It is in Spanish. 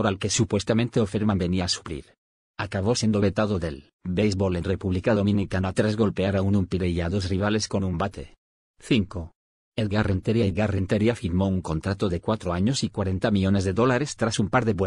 al que supuestamente Offerman venía a suplir. Acabó siendo vetado del béisbol en República Dominicana tras golpear a un umpire y a dos rivales con un bate. 5. Edgar Renteria Edgar Renteria firmó un contrato de 4 años y 40 millones de dólares tras un par de